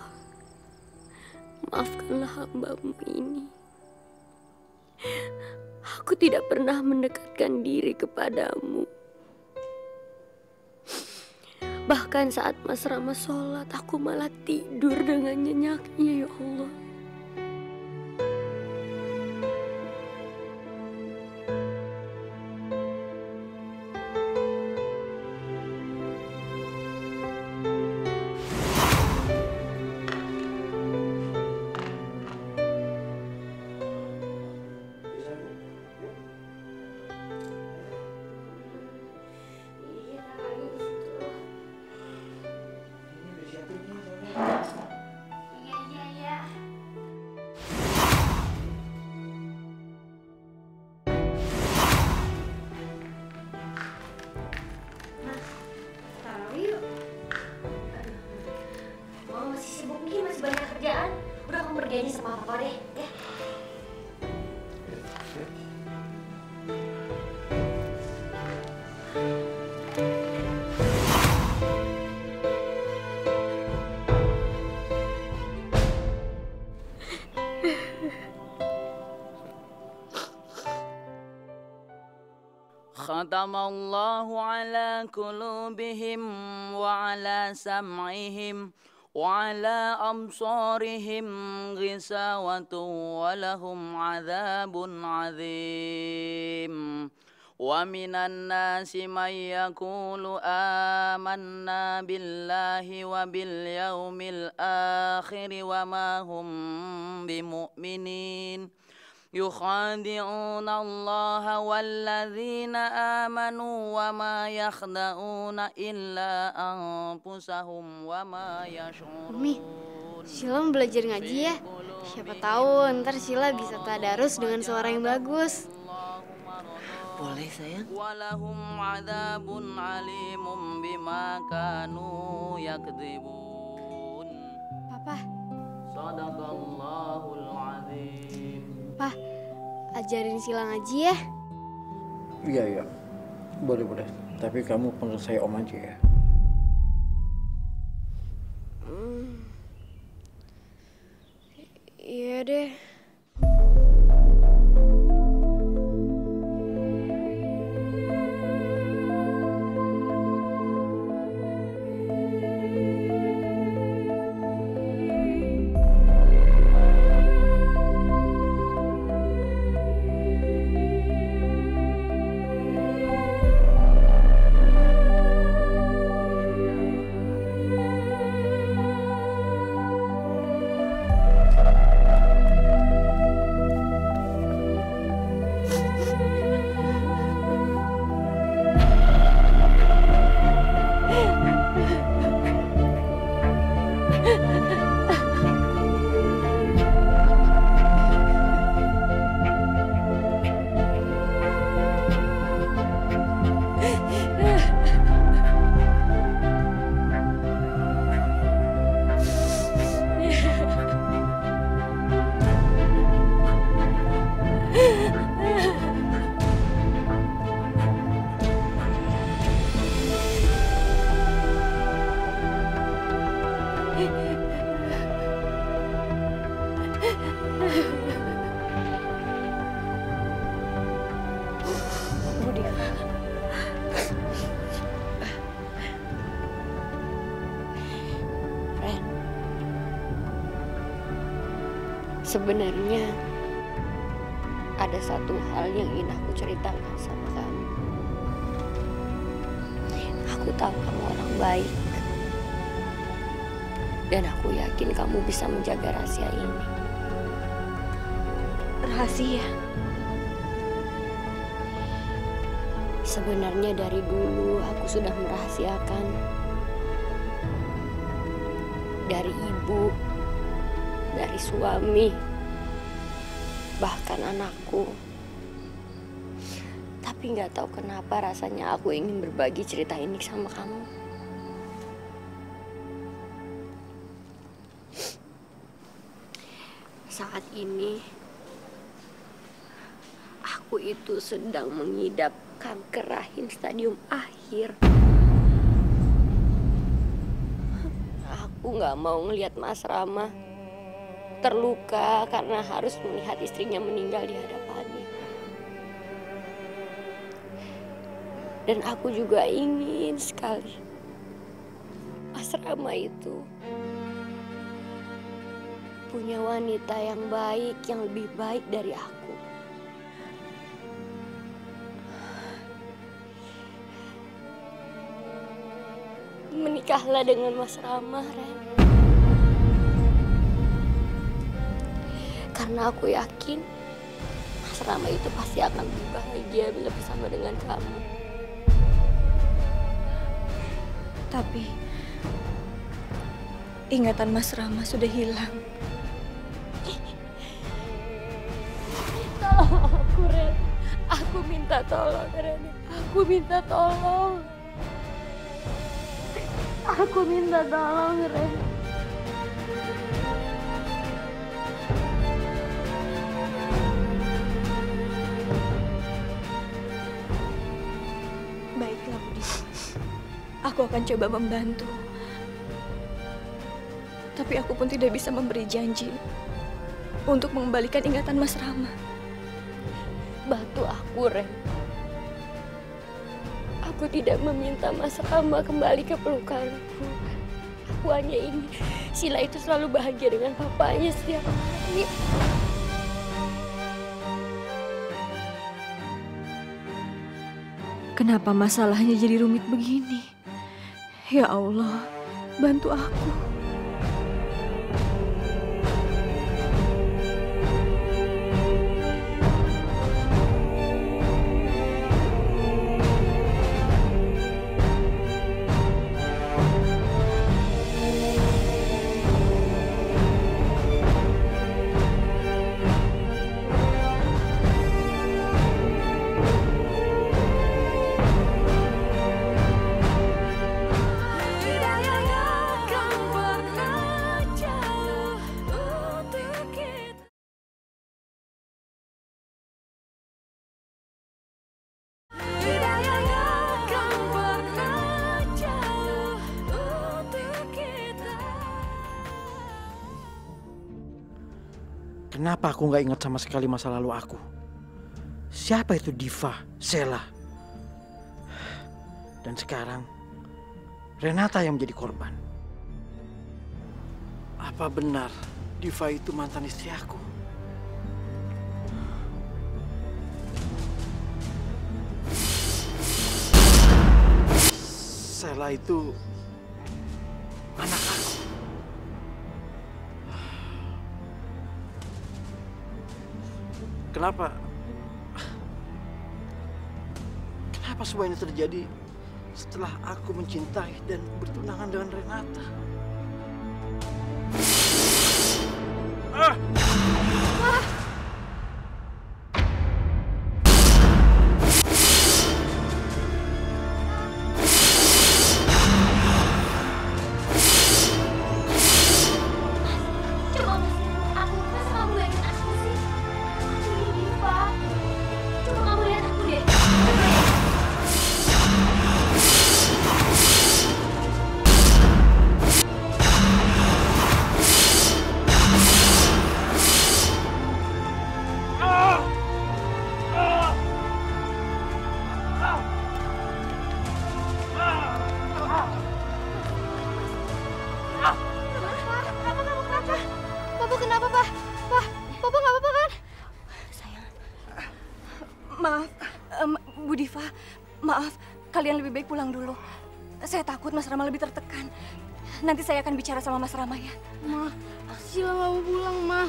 maafkanlah hambamu ini. Aku tidak pernah mendekatkan diri kepadamu. Bahkan saat Mas Rama sholat, aku malah tidur dengan nyenyaknya, ya Allah. ختم الله على قلوبهم وعلى سمعهم وعلى أبصارهم غشاوة ولهم عذاب عظيم. ومن الناس من يقول آمنا بالله وباليوم الآخر وما هم بمؤمنين. يخادعون الله والذين آمنوا وما يخدعون إلا أنفسهم وما يشعرون Umi, Sila mau belajar ngaji ya. Siapa tahu ntar Sila bisa tadarus dengan suara yang bagus. Boleh sayang. Walahum adabun alimun bima kanu yakdzibun. Papa, Sadaqallahul azim. Pa, ajarin Sila ngaji ya. Iya, iya. Boleh, boleh. Tapi kamu panggil saya Om aja ya. Hmm. Iya deh. Sebenarnya ada satu hal yang ingin aku ceritakan sama kamu. Aku tahu kamu orang baik. Dan aku yakin kamu bisa menjaga rahasia ini. Rahasia. Sebenarnya dari dulu aku sudah merahasiakan dari ibu, dari suami, kenapa rasanya aku ingin berbagi cerita ini sama kamu. Saat ini aku itu sedang mengidap kanker rahim stadium akhir. Aku nggak mau ngelihat Mas Rama terluka karena harus melihat istrinya meninggal di hadapannya. Dan aku juga ingin sekali Mas Rama itu punya wanita yang baik, yang lebih baik dari aku. Menikahlah dengan Mas Rama, Ren. Karena aku yakin Mas Rama itu pasti akan lebih bahagia bila bersama dengan kamu. Tapi ingatan Mas Rama sudah hilang. Tolong aku, Ren. Aku minta tolong, Ren. Aku minta tolong. Aku minta tolong, Ren. Aku akan coba membantu. Tapi aku pun tidak bisa memberi janji untuk mengembalikan ingatan Mas Rama. Bantu aku, Ren. Aku tidak meminta Mas Rama kembali ke pelukanku. Aku hanya ingin Sila itu selalu bahagia dengan papanya setiap hari. Kenapa masalahnya jadi rumit begini? Ya Allah, bantu aku. Kenapa aku nggak ingat sama sekali masa lalu aku? Siapa itu Diva, Sela? Dan sekarang Renata yang menjadi korban. Apa benar Diva itu mantan istri aku? Sela itu anak Kenapa? Kenapa semua ini terjadi setelah aku mencintai dan bertunangan dengan Renata? Ah! Takut Mas Rama lebih tertekan. Nanti saya akan bicara sama Mas Rama ya. Ma, Sila nggak mau pulang, Ma.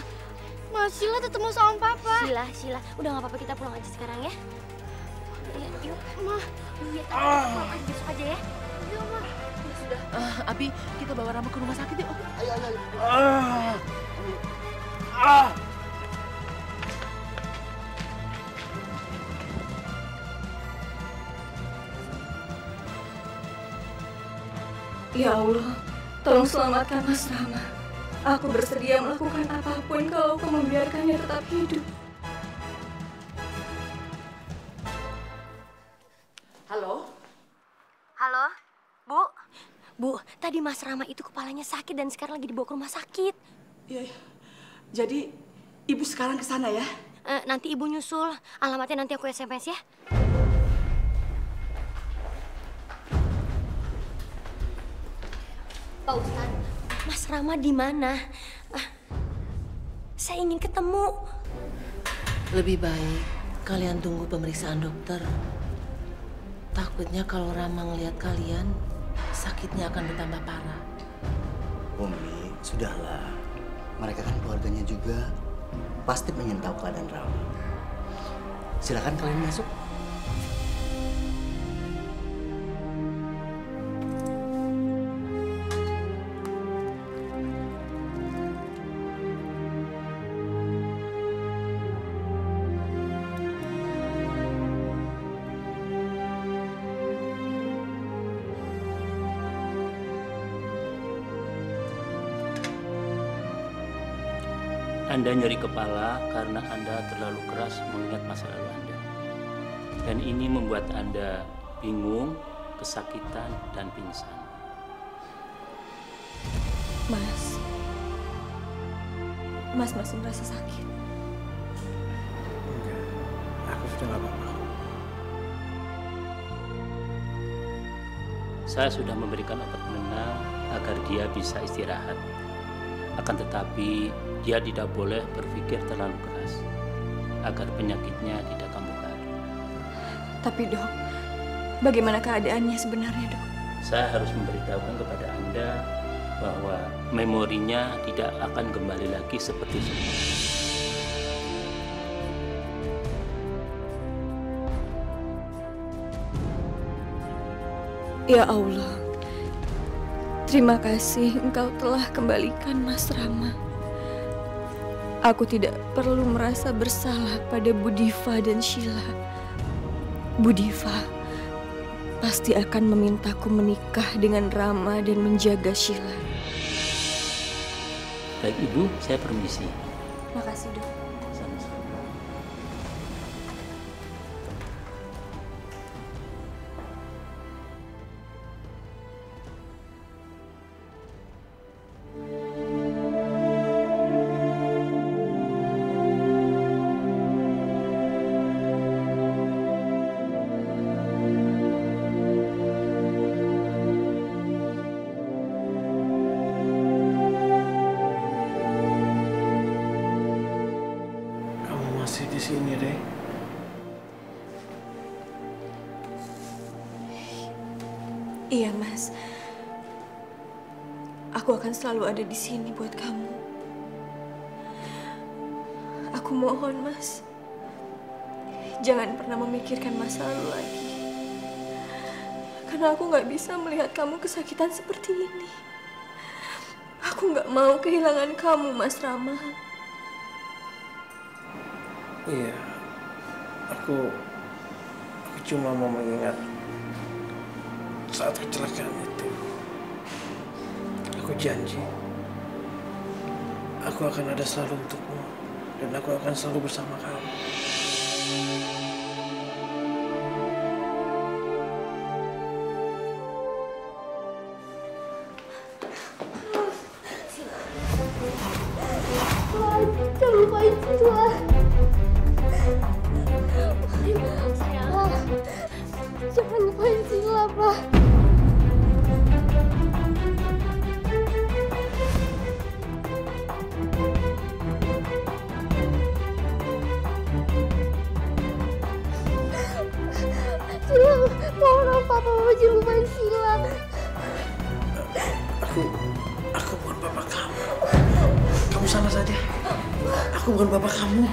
Ma, Sila tetap mau sama Papa. Sila, Sila. Udah nggak apa-apa kita pulang aja sekarang ya. Iya, yuk. Ma. Iya, tapi pulang aja besok aja ya. Iya, Ma. Sudah. Ah, Abi, kita bawa Rama ke rumah sakit yuk. Ayo, ayo, ayo. Ah! Ah! Ya Allah, tolong selamatkan Mas Rama. Aku bersedia melakukan apa pun kalau kau membiarkannya tetap hidup. Halo? Halo, Bu. Bu, tadi Mas Rama itu kepalanya sakit dan sekarang lagi dibawa ke rumah sakit. Iya, iya. Jadi ibu sekarang ke sana ya? Eh, nanti ibu nyusul. Alamatnya nanti aku SMS ya. Pak Ustadz, Mas Rama di mana? Ah, saya ingin ketemu. Lebih baik kalian tunggu pemeriksaan dokter. Takutnya kalau Rama ngelihat kalian, sakitnya akan bertambah parah. Umi, sudahlah. Mereka kan keluarganya juga. Pasti ingin tahu keadaan Rama. Silakan kalian masuk. Anda nyeri kepala karena Anda terlalu keras mengingat masa lalu Anda. Dan ini membuat Anda bingung, kesakitan, dan pingsan. Mas. Mas masih merasa sakit. Aku sudah nggak apa-apa. Saya sudah memberikan obat penenang agar dia bisa istirahat. Akan tetapi, dia tidak boleh berpikir terlalu keras agar penyakitnya tidak kambuh lagi. Tapi dok, bagaimana keadaannya sebenarnya dok? Saya harus memberitahukan kepada Anda bahwa memorinya tidak akan kembali lagi seperti semula. Ya Allah, terima kasih Engkau telah kembalikan Mas Rama. Aku tidak perlu merasa bersalah pada Budiva dan Sheila. Budiva pasti akan memintaku menikah dengan Rama dan menjaga Sheila. Baik Ibu, saya permisi. Makasih dok. Selalu ada di sini buat kamu. Aku mohon, Mas. Jangan pernah memikirkan masa lalu lagi. Karena aku nggak bisa melihat kamu kesakitan seperti ini. Aku nggak mau kehilangan kamu, Mas Rama. Iya. Aku aku cuma mau mengingat saat kecelakaan itu. Janji aku akan ada selalu untukmu dan aku akan selalu bersama kamu. Kamu saja. Aku bukan bapak kamu.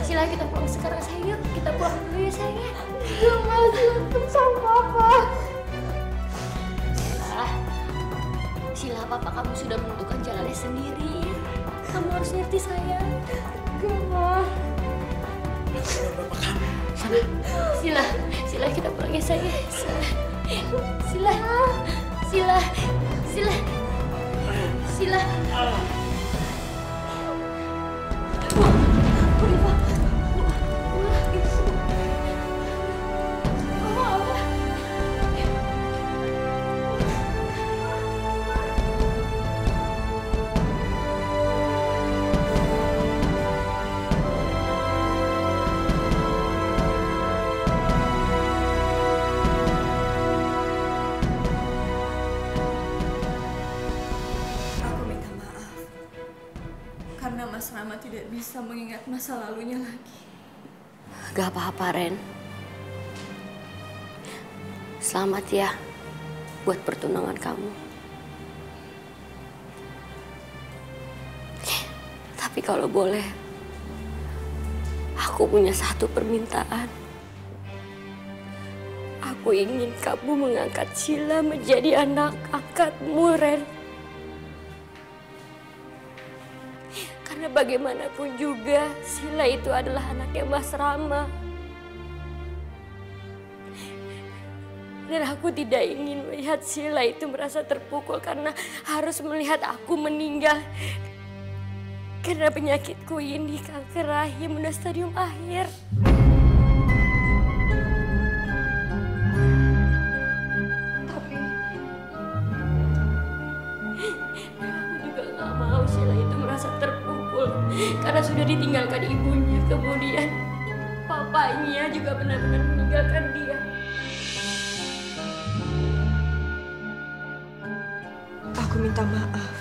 Sila kita pulang sekarang sayang yuk. Kita pulang dulu ya sayang ya. Mama, Sila tetap sama Papa. Sila, Sila papa kamu sudah menentukan jalannya sendiri. Kamu harus ngerti sayang. Gak, Sana. Sila, Sila kita pulang ya sayang. Sila, Sila, Sila, Sila, Sila. Masa lalunya lagi. Gak apa-apa, Ren. Selamat ya buat pertunangan kamu. Tapi kalau boleh, aku punya satu permintaan. Aku ingin kamu mengangkat Sila menjadi anak angkatmu, Ren. Karena bagaimanapun juga, Sila itu adalah anaknya Mas Rama. Dan aku tidak ingin melihat Sila itu merasa terpukul karena harus melihat aku meninggal. Karena penyakitku ini kanker rahim udah stadium akhir. Karena sudah ditinggalkan ibunya. Kemudian papanya juga benar-benar meninggalkan dia. aku minta maaf.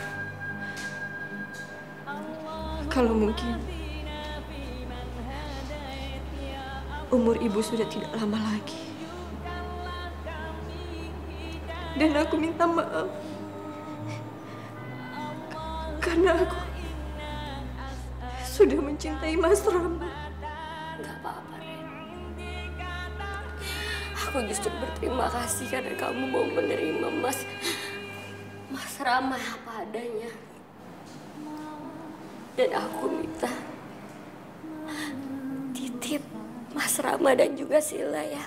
Kalau mungkin umur ibu sudah tidak lama lagi. Dan aku minta maaf. Karena aku sudah mencintai Mas Rama. Gak apa-apa, Ren. Aku justru berterima kasih karena kamu mau menerima Mas Mas Rama apa adanya. Dan aku minta titip Mas Rama dan juga Sila ya.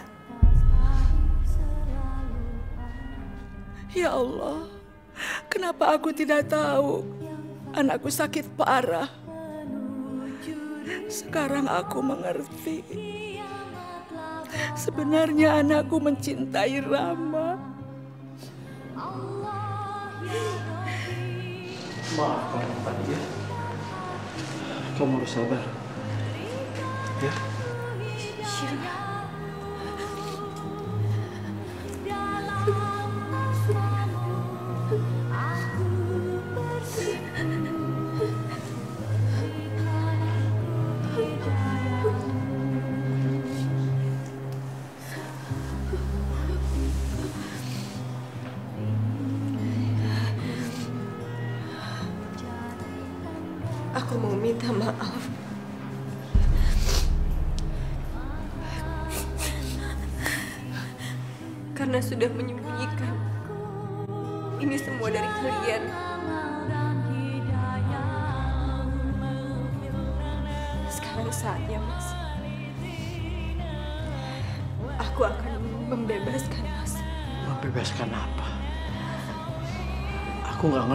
Ya Allah, kenapa aku tidak tahu anakku sakit parah? Sekarang aku mengerti. Sebenarnya anakku mencintai Rama. Maafkan tadi ya. Kamu harus sabar. Ya. Aku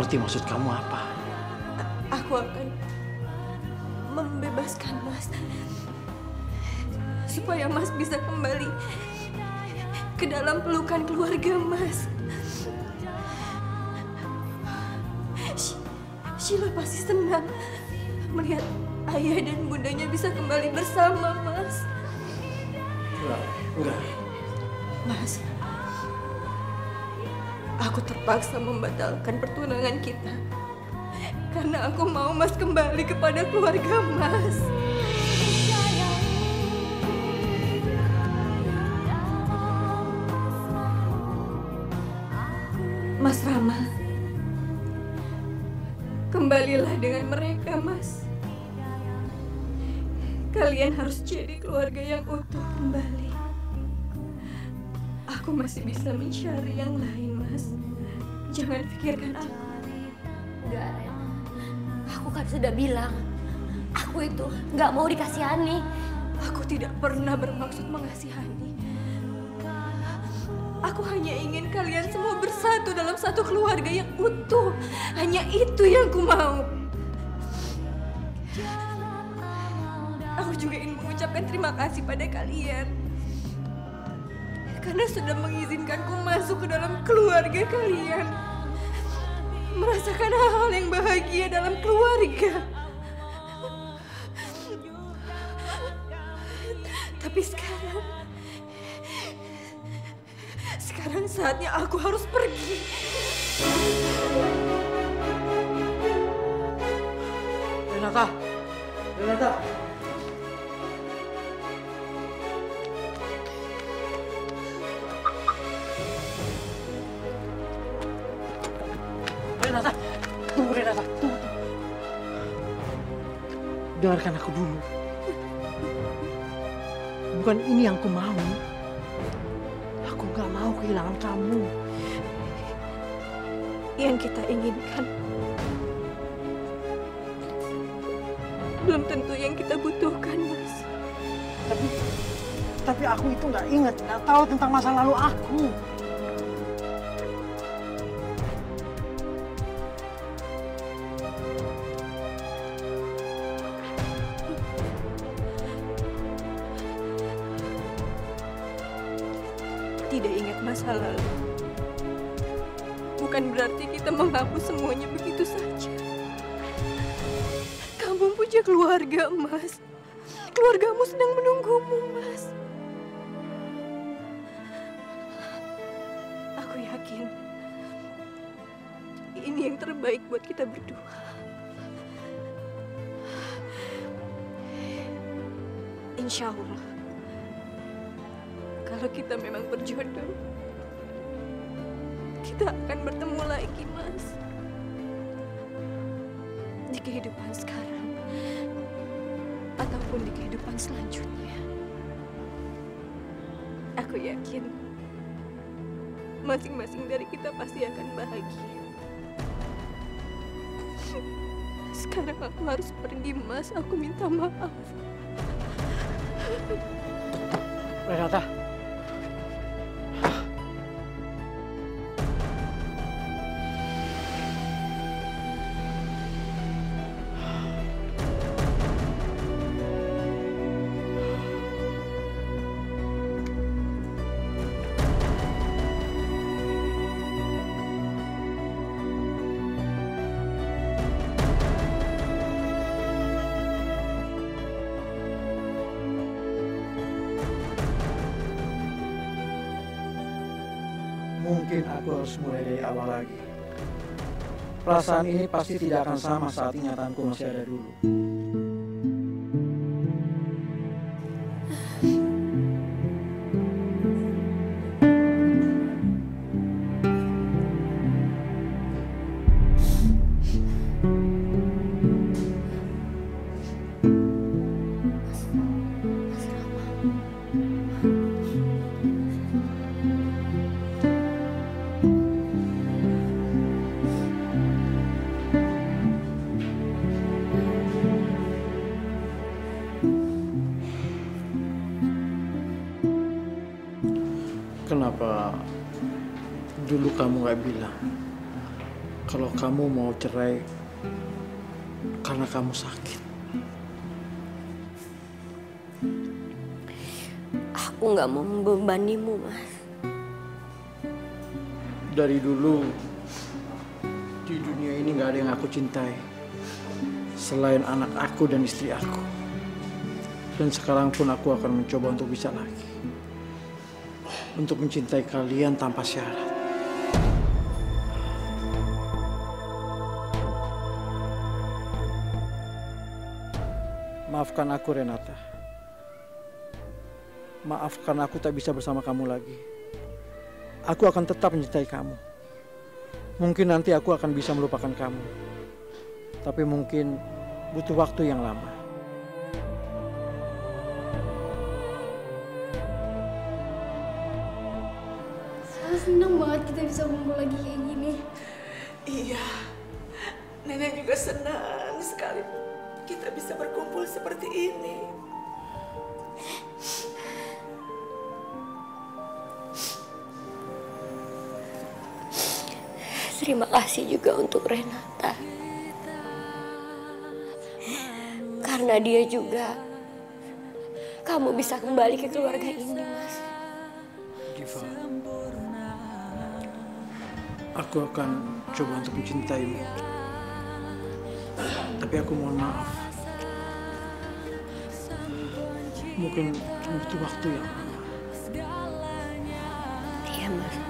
ngerti maksud kamu apa. Aku akan membebaskan Mas. Supaya Mas bisa kembali ke dalam pelukan keluarga Mas. Sh- Sheila pasti senang melihat ayah dan bundanya bisa kembali bersama, Mas. Enggak, enggak. Mas, aku terpaksa membatalkan pertunangan kita. Karena aku mau Mas kembali kepada keluarga Mas. Mas Rama, kembalilah dengan mereka, Mas. Kalian harus jadi keluarga yang utuh kembali. Aku masih bisa mencari yang lain, Mas. Jangan pikirkan aku. Enggak, Ren. Aku kan sudah bilang, aku itu nggak mau dikasihani. Aku tidak pernah bermaksud mengasihani. Aku hanya ingin kalian semua bersatu dalam satu keluarga yang utuh. Hanya itu yang ku mau. Aku juga ingin mengucapkan terima kasih pada kalian. Karena sudah mengizinkanku masuk ke dalam keluarga kalian. Merasakan hal-hal yang bahagia dalam keluarga. Tapi sekarang sekarang saatnya aku harus pergi. Renata, Renata. Dengarkan aku dulu. Bukan ini yang ku mau. Aku gak mau kehilangan kamu. Yang kita inginkan belum tentu yang kita butuhkan, Mas. Tapi, tapi aku itu nggak ingat, nggak tahu tentang masa lalu aku. Masa lalu. Bukan berarti kita menghapus semuanya begitu saja. Kamu punya keluarga, Mas. Keluargamu sedang menunggumu, Mas. Aku yakin ini yang terbaik buat kita berdua. Insya Allah, kalau kita memang berjodoh, kita akan bertemu lagi, Mas. Di kehidupan sekarang, ataupun di kehidupan selanjutnya. Aku yakin masing-masing dari kita pasti akan bahagia. Sekarang aku harus pergi, Mas. Aku minta maaf. Renata. Harus mulai dari awal lagi. Perasaan ini pasti tidak akan sama saat ingatanku masih ada dulu. Cerai karena kamu sakit? Aku nggak mau membebanimu, Mas. Dari dulu di dunia ini nggak ada yang aku cintai selain anak aku dan istri aku. Dan sekarang pun aku akan mencoba untuk bisa lagi. Untuk mencintai kalian tanpa syarat. Maafkan aku Renata. Maafkan aku tak bisa bersama kamu lagi. Aku akan tetap mencintai kamu. Mungkin nanti aku akan bisa melupakan kamu. Tapi mungkin butuh waktu yang lama. Saya senang banget kita bisa kumpul lagi kayak gini. Iya, nenek juga senang berkumpul seperti ini. Terima kasih juga untuk Renata. Karena dia juga kamu bisa kembali ke keluarga ini, Mas. Diva, aku akan coba untuk mencintaimu. Tapi aku mohon maaf. mungkin butuh waktu ya. Iya, Mas.